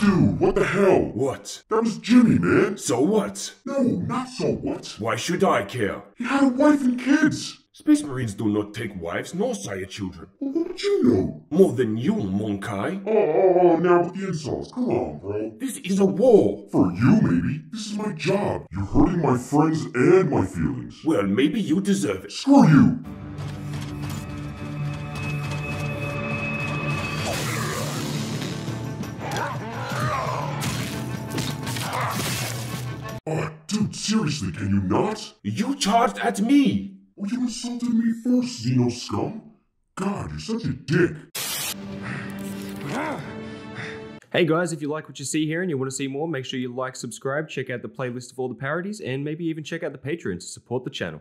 Dude, what the hell? What? That was Jimmy, man. So what? No, not so what. Why should I care? He had a wife and kids. Space Marines do not take wives nor sire children. Well, what would you know? More than you, Monkeigh. Oh, oh, oh, oh now with the insults. Come on, bro. This is a war. For you, maybe. This is my job. You're hurting my friends and my feelings. Well, maybe you deserve it. Screw you. Oh, dude, seriously, can you not? You charged at me. Well, you insulted me first, Xeno scum. God, you're such a dick. Hey guys, if you like what you see here and you want to see more, make sure you like, subscribe, check out the playlist of all the parodies, and maybe even check out the Patreon to support the channel.